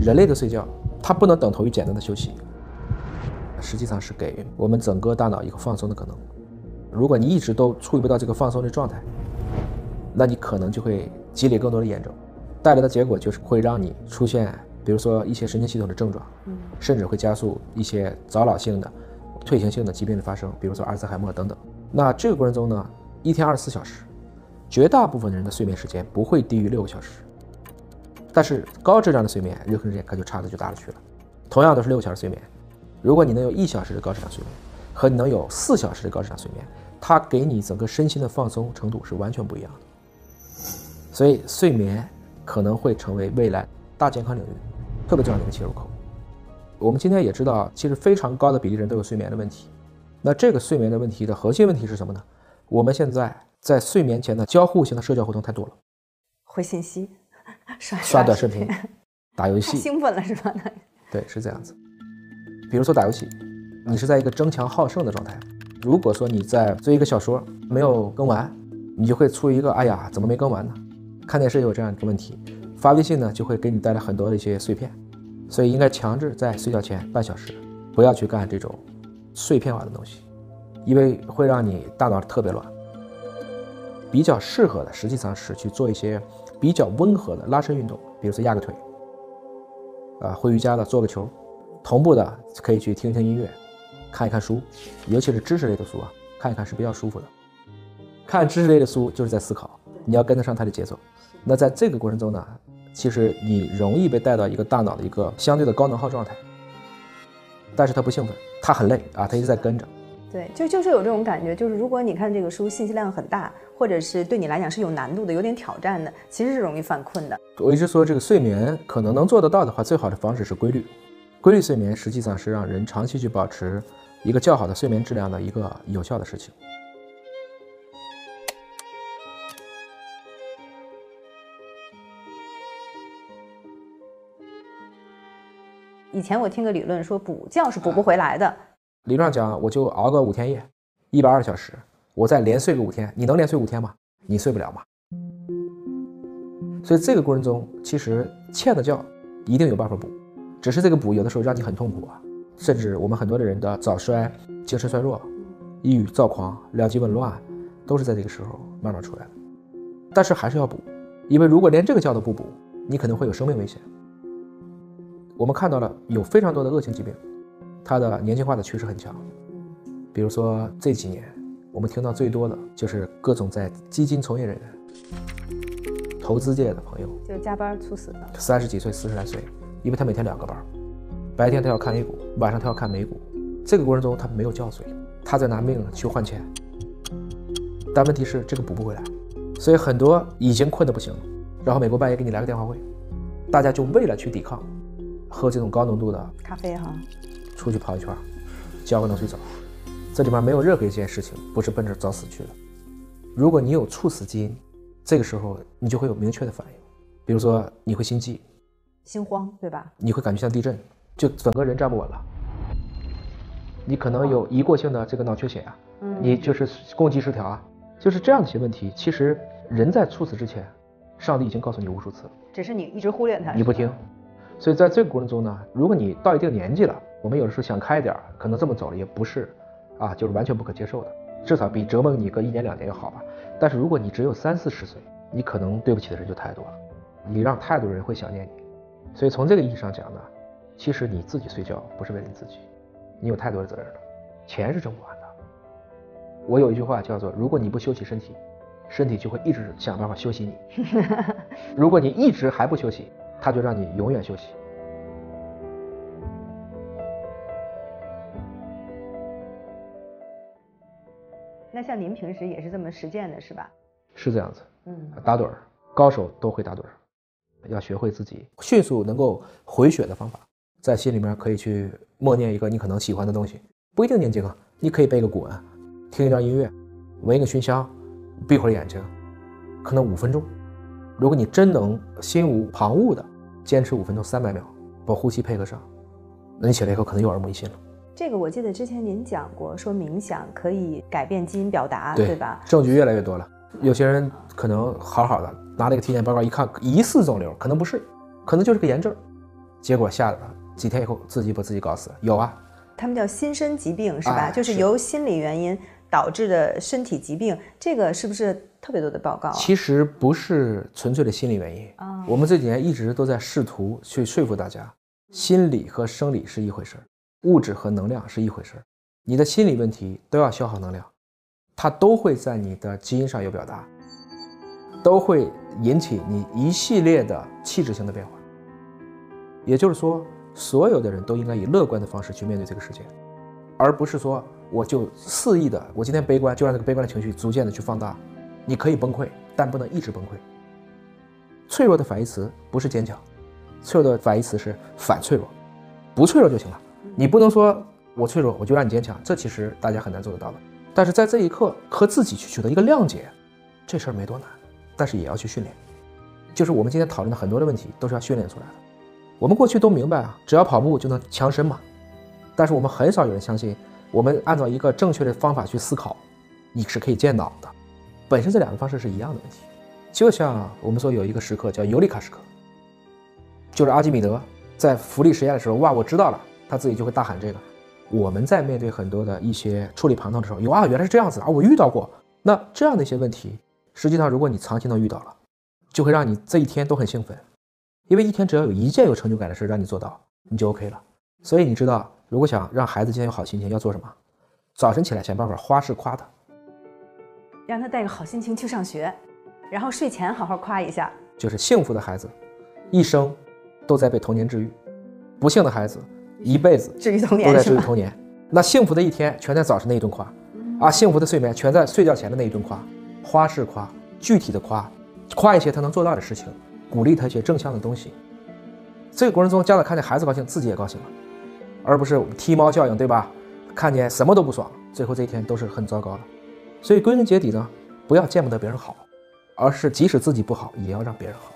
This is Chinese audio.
人类的睡觉，它不能等同于简单的休息，实际上是给我们整个大脑一个放松的可能。如果你一直都处于不到这个放松的状态，那你可能就会积累更多的炎症，带来的结果就是会让你出现，比如说一些神经系统的症状，甚至会加速一些早老性的、退行性的疾病的发生，比如说阿尔茨海默等等。那这个过程中呢，一天二十四小时，绝大部分人的睡眠时间不会低于六个小时，但是高质量的睡眠，人和人可就差的就大了去了。同样都是六小时睡眠，如果你能有一小时的高质量睡眠，和你能有四小时的高质量睡眠，它给你整个身心的放松程度是完全不一样的。所以，睡眠可能会成为未来大健康领域特别重要的一个切入口。我们今天也知道，其实非常高的比例人都有睡眠的问题。那这个睡眠的问题的核心问题是什么呢？我们现在在睡眠前的交互型的社交活动太多了，回信息、刷刷短视频、打游戏，兴奋了是吧？对，是这样子。比如说打游戏，你是在一个争强好胜的状态。如果说你在追一个小说没有更完，你就会出一个哎呀，怎么没更完呢？看电视也有这样一个问题，发微信呢就会给你带来很多的一些碎片，所以应该强制在睡觉前半小时不要去干这种。碎片化的东西，因为会让你大脑特别乱。比较适合的实际上是去做一些比较温和的拉伸运动，比如说压个腿，啊，会瑜伽的做个球，同步的可以去听听音乐，看一看书，尤其是知识类的书啊，看一看是比较舒服的。看知识类的书就是在思考，你要跟得上它的节奏。那在这个过程中呢，其实你容易被带到一个大脑的一个相对的高能耗状态，但是它不兴奋。他很累啊，他一直在跟着。对，就就是有这种感觉，就是如果你看这个书信息量很大，或者是对你来讲是有难度的、有点挑战的，其实是容易犯困的。我一直说，这个睡眠可能能做得到的话，最好的方式是规律。规律睡眠实际上是让人长期去保持一个较好的睡眠质量的一个有效的事情。以前我听个理论说补觉是补不回来的。理论上讲，我就熬个五天夜，一百二十小时，我再连睡个五天，你能连睡五天吗？你睡不了吗？所以这个过程中，其实欠的觉一定有办法补，只是这个补有的时候让你很痛苦啊，甚至我们很多的人的早衰、精神衰弱、抑郁、躁狂、两极紊乱，都是在这个时候慢慢出来的。但是还是要补，因为如果连这个觉都不补，你可能会有生命危险。我们看到了有非常多的恶性疾病，它的年轻化的趋势很强。比如说这几年，我们听到最多的就是各种在基金从业人员、投资界的朋友，就加班猝死的，三十几岁、四十来岁，因为他每天两个班，白天他要看 A 股，晚上他要看美股，这个过程中他没有觉睡，他在拿命去换钱，但问题是这个补不回来，所以很多已经困得不行了，然后美国半夜给你来个电话会，大家就为了去抵抗。喝这种高浓度的咖啡哈，出去跑一圈，浇个冷水澡，这里面没有任何一件事情不是奔着找死去的。如果你有猝死基因，这个时候你就会有明确的反应，比如说你会心悸、心慌，对吧？你会感觉像地震，就整个人站不稳了。你可能有一过性的这个脑缺血啊，你就是供给失调啊，就是这样的一些问题。其实人在猝死之前，上帝已经告诉你无数次了，只是你一直忽略它，你不听。所以在这个过程中呢，如果你到一定年纪了，我们有的时候想开一点，可能这么走了也不是，啊，就是完全不可接受的，至少比折磨你个一年两年要好吧。但是如果你只有三四十岁，你可能对不起的人就太多了，你让太多人会想念你。所以从这个意义上讲呢，其实你自己睡觉不是为了你自己，你有太多的责任了，钱是挣不完的。我有一句话叫做：如果你不休息身体，身体就会一直想办法休息你；如果你一直还不休息。他就让你永远休息。像您平时也是这么实践的，是吧？是这样子。嗯，打盹儿，高手都会打盹儿，要学会自己迅速能够回血的方法，在心里面可以去默念一个你可能喜欢的东西，不一定念经啊，你可以背个古文，听一段音乐，闻一个熏香，闭会儿眼睛，可能五分钟。如果你真能心无旁骛的坚持五分钟三百秒，把呼吸配合上，那你起来以后可能又耳目一新了。这个我记得之前您讲过，说冥想可以改变基因表达，对吧？证据越来越多了。有些人可能好好的拿了一个体检报告一看，疑似肿瘤，可能不是，可能就是个炎症，结果下了几天以后自己把自己搞死了。有啊，他们叫心身疾病是吧？就是由心理原因导致的身体疾病，这个是不是特别多的报告啊？其实不是纯粹的心理原因。啊我们这几年一直都在试图去说服大家，心理和生理是一回事儿，物质和能量是一回事儿。你的心理问题都要消耗能量，它都会在你的基因上有表达，都会引起你一系列的气质性的变化。也就是说，所有的人都应该以乐观的方式去面对这个世界，而不是说我就肆意的，我今天悲观，就让这个悲观的情绪逐渐的去放大。你可以崩溃，但不能一直崩溃。脆弱的反义词不是坚强，脆弱的反义词是反脆弱，不脆弱就行了。你不能说我脆弱，我就让你坚强，这其实大家很难做得到的。但是在这一刻和自己去取得一个谅解，这事儿没多难，但是也要去训练。就是我们今天讨论的很多的问题都是要训练出来的。我们过去都明白啊，只要跑步就能强身嘛，但是我们很少有人相信，我们按照一个正确的方法去思考，你是可以健脑的。本身这两个方式是一样的问题。就像我们说有一个时刻叫尤里卡时刻，就是阿基米德在浮力实验的时候，哇，我知道了，他自己就会大喊这个。我们在面对很多的一些触类旁通的时候，有啊，原来是这样子啊，我遇到过。那这样的一些问题，实际上如果你长期能遇到了，就会让你这一天都很兴奋，因为一天只要有一件有成就感的事让你做到，你就 OK 了。所以你知道，如果想让孩子今天有好心情，要做什么？早晨起来想办法花式夸他，让他带个好心情去上学，然后睡前好好夸一下。就是幸福的孩子，一生都在被童年治愈；不幸的孩子，一辈子至于童都在年是吧？治愈童年。那幸福的一天全在早晨那一顿夸，啊，幸福的睡眠全在睡觉前的那一顿夸，花式夸，具体的夸，夸一些他能做到的事情，鼓励他一些正向的东西。这个过程中，家长看见孩子高兴，自己也高兴了，而不是踢猫效应，对吧？看见什么都不爽，最后这一天都是很糟糕的。所以归根结底呢，不要见不得别人好，而是即使自己不好，也要让别人好。